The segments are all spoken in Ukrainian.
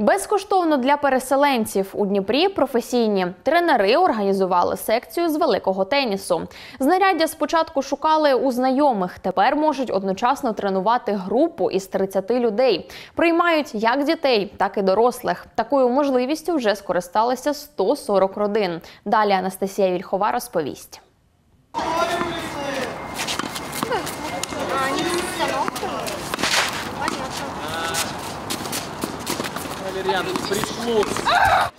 Безкоштовно для переселенців у Дніпрі професійні тренери організували секцію з великого тенісу. Знаряддя спочатку шукали у знайомих. Тепер можуть одночасно тренувати групу із 30 людей. Приймають як дітей, так і дорослих. Такою можливістю вже скористалися 140 родин. Далі Анастасія Вільхова розповість. А, они с установками? Понятно.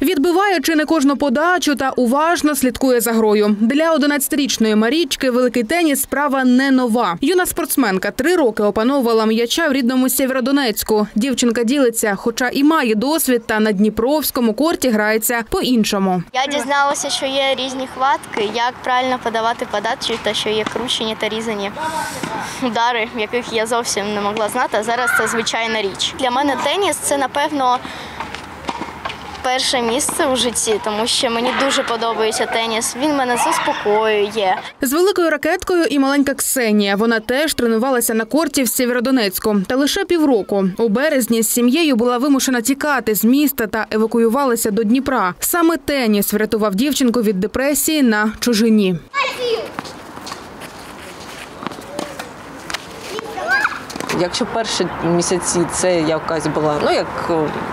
Відбиває чи не кожну подачу та уважно слідкує за грою. Для 11-річної Марічки великий теніс справа не нова. Юна спортсменка три роки опановувала м'яча в рідному Сєвєродонецьку. Дівчинка ділиться, хоча і має досвід, та на Дніпровському корті грається по-іншому. Я дізналася, що є різні хватки, як правильно подавати подачі та що є кручені та різані удари, яких я зовсім не могла знати. А зараз це звичайна річ. Для мене теніс це напевно. Перше місце у житті, тому що мені дуже подобається теніс. Він мене заспокоює. З великою ракеткою і маленька Ксенія. Вона теж тренувалася на корті в Сєвєродонецьку. Та лише півроку. У березні з сім'єю була вимушена тікати з міста та евакуювалася до Дніпра. Саме теніс врятував дівчинку від депресії на чужині. Якщо перші місяці це якась була, ну як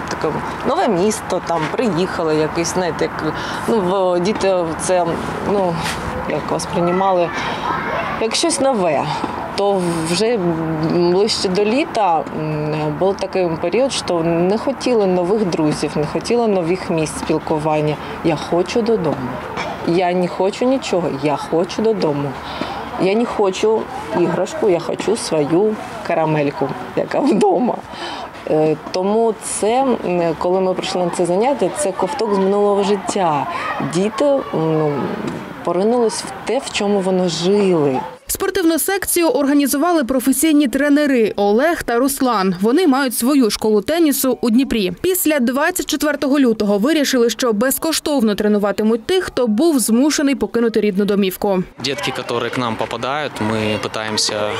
таке нове місто, там приїхали, якийсь, знаєте, як ну діти це ну як вас приймали як щось нове. То вже ближче до літа був такий період, що не хотіли нових друзів, не хотіли нових місць спілкування. Я хочу додому. Я не хочу нічого, я хочу додому. Я не хочу іграшку, я хочу свою карамельку, яка вдома. Е, Тому це, коли ми прийшли на це заняття, це ковток з минулого життя. Діти ну, поринулись в те, в чому вони жили. Спортивну секцію організували професійні тренери Олег та Руслан. Вони мають свою школу тенісу у Дніпрі. Після 24 лютого вирішили, що безкоштовно тренуватимуть тих, хто був змушений покинути рідну домівку. Детки, которые к нам попадают, мы пытаемся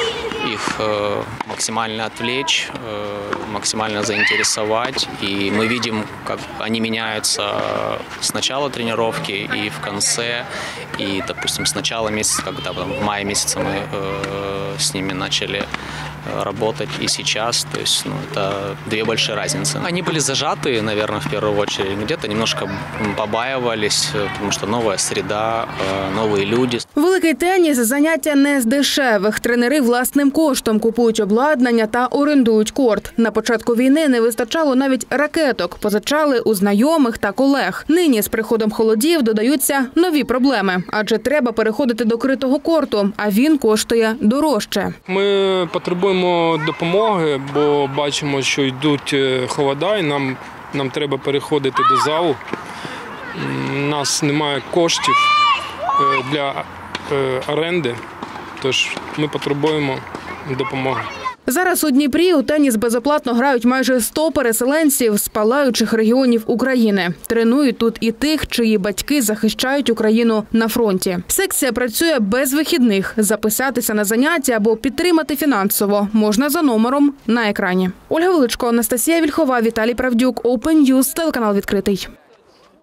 их э, максимально отвлечь, э, максимально заинтересовать. И мы видим, как они меняются с начала тренировки и в конце. И, допустим, с начала месяца, когда там, в мае месяце мы э, с ними начали э, работать и сейчас, то есть ну, это две большие разницы. Они были зажаты, наверное, в первую очередь, где-то немножко м, побаивались, э, потому что новая среда, э, новые люди, Великий теніс заняття не з дешевих. Тренери власним коштом купують обладнання та орендують корт. На початку війни не вистачало навіть ракеток. Позичали у знайомих та колег. Нині з приходом холодів додаються нові проблеми, адже треба переходити до критого корту, а він коштує дорожче. Ми потребуємо допомоги, бо бачимо, що йдуть е, холода, і нам, нам треба переходити до залу. У нас немає коштів е, для е, оренди, тож ми потребуємо допомоги. Зараз у Дніпрі у теніс безоплатно грають майже 100 переселенців з палаючих регіонів України. Тренують тут і тих, чиї батьки захищають Україну на фронті. Секція працює без вихідних. Записатися на заняття або підтримати фінансово можна за номером на екрані. Ольга Величко, Анастасія Вільхова, Віталій Правдюк, Open News, телеканал відкритий.